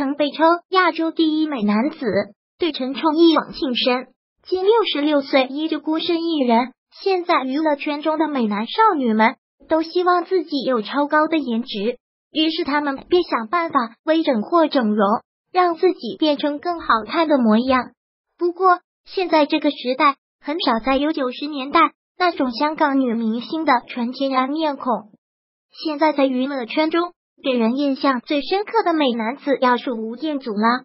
曾被称亚洲第一美男子，对陈冲一往情深。今六十六岁，依旧孤身一人。现在娱乐圈中的美男少女们都希望自己有超高的颜值，于是他们便想办法微整或整容，让自己变成更好看的模样。不过，现在这个时代很少再有九十年代那种香港女明星的纯天然面孔。现在在娱乐圈中，给人印象最深刻的美男子要数吴彦祖了。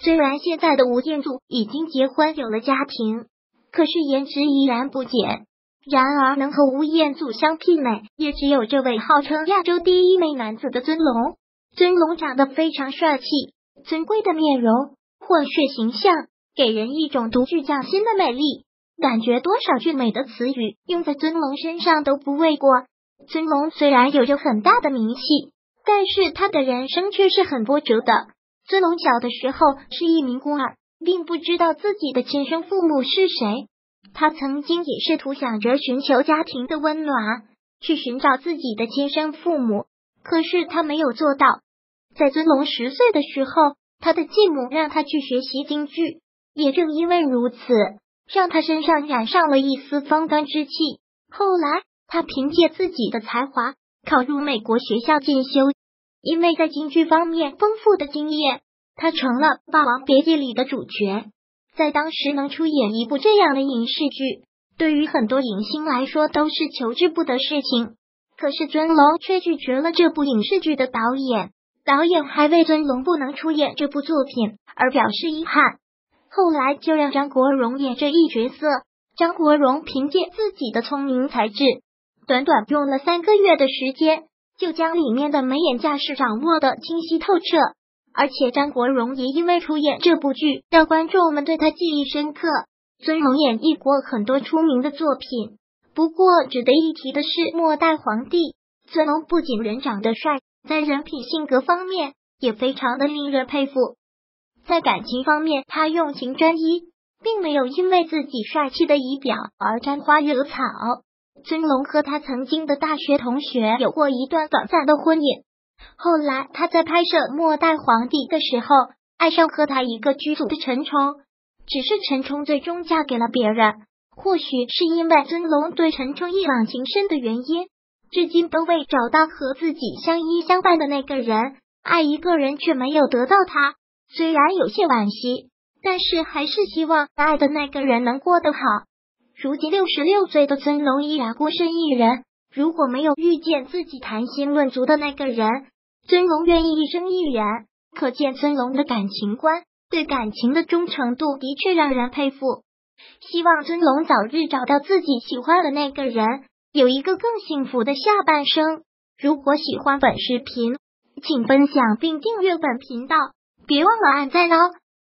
虽然现在的吴彦祖已经结婚有了家庭，可是颜值依然不减。然而，能和吴彦祖相媲美，也只有这位号称亚洲第一美男子的尊龙。尊龙长得非常帅气，尊贵的面容，混血形象，给人一种独具匠心的美丽。感觉多少俊美的词语用在尊龙身上都不为过。尊龙虽然有着很大的名气，但是他的人生却是很波折的。尊龙小的时候是一名孤儿，并不知道自己的亲生父母是谁。他曾经也试图想着寻求家庭的温暖，去寻找自己的亲生父母，可是他没有做到。在尊龙十岁的时候，他的继母让他去学习京剧，也正因为如此，让他身上染上了一丝芳芳之气。后来，他凭借自己的才华考入美国学校进修，因为在京剧方面丰富的经验，他成了《霸王别姬》里的主角。在当时能出演一部这样的影视剧，对于很多影星来说都是求之不得事情。可是尊龙却拒绝了这部影视剧的导演，导演还为尊龙不能出演这部作品而表示遗憾。后来就让张国荣演这一角色。张国荣凭借自己的聪明才智，短短用了三个月的时间，就将里面的眉眼架势掌握的清晰透彻。而且张国荣也因为出演这部剧，让观众们对他记忆深刻。尊龙演绎过很多出名的作品，不过值得一提的是《末代皇帝》。尊龙不仅人长得帅，在人品性格方面也非常的令人佩服。在感情方面，他用情专一，并没有因为自己帅气的仪表而沾花惹草。尊龙和他曾经的大学同学有过一段短暂的婚姻。后来，他在拍摄《末代皇帝》的时候，爱上和他一个剧组的陈冲，只是陈冲最终嫁给了别人。或许是因为尊龙对陈冲一往情深的原因，至今都未找到和自己相依相伴的那个人。爱一个人却没有得到他，虽然有些惋惜，但是还是希望爱的那个人能过得好。如今六十六岁的尊龙依然孤身一人。如果没有遇见自己谈心论足的那个人，尊龙愿意一生一人。可见尊龙的感情观，对感情的忠诚度的确让人佩服。希望尊龙早日找到自己喜欢的那个人，有一个更幸福的下半生。如果喜欢本视频，请分享并订阅本频道，别忘了按赞哦。